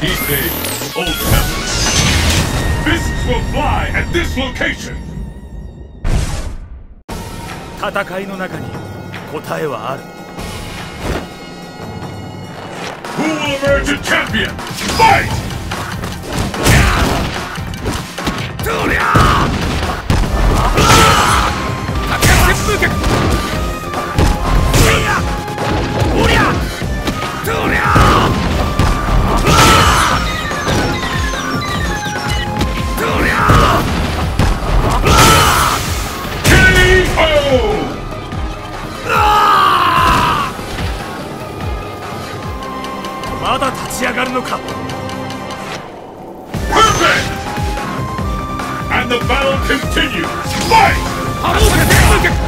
These days, old temples. Fists will fly at this location. 戦いの中に答えはある Who will emerge a champion? Fight! まだ立ち上がるのか Perfect! And the battle continues. Fight!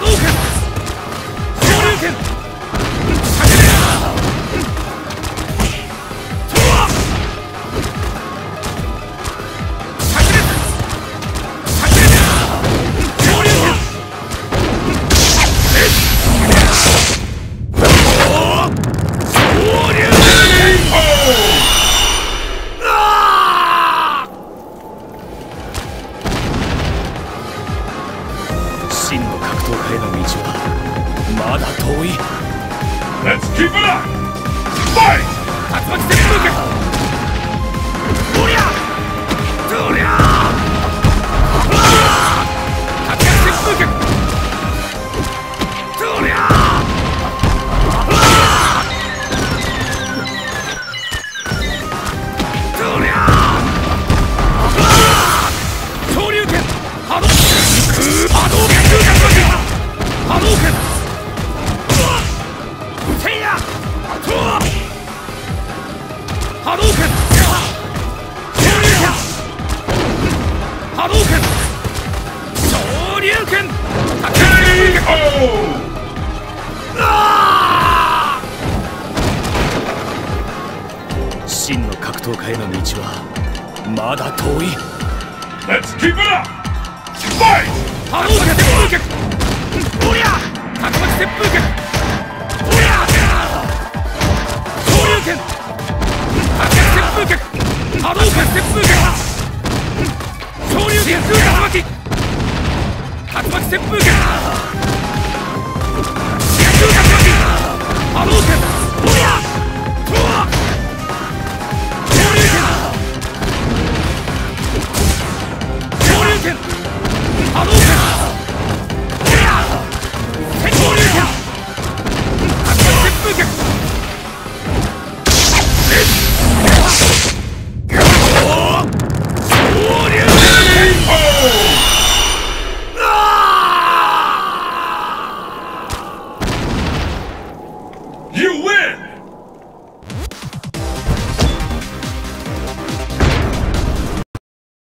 波の道はまだ遠い Let's keep it up! 波動!真の格闘家への道はまだ遠い。Let's keep it up! Fight! 波動拳!旋風脚おりゃ!竜巻旋風脚おりゃ!昇竜拳旋風脚空竜巻波動拳